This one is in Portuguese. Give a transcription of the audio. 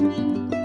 Música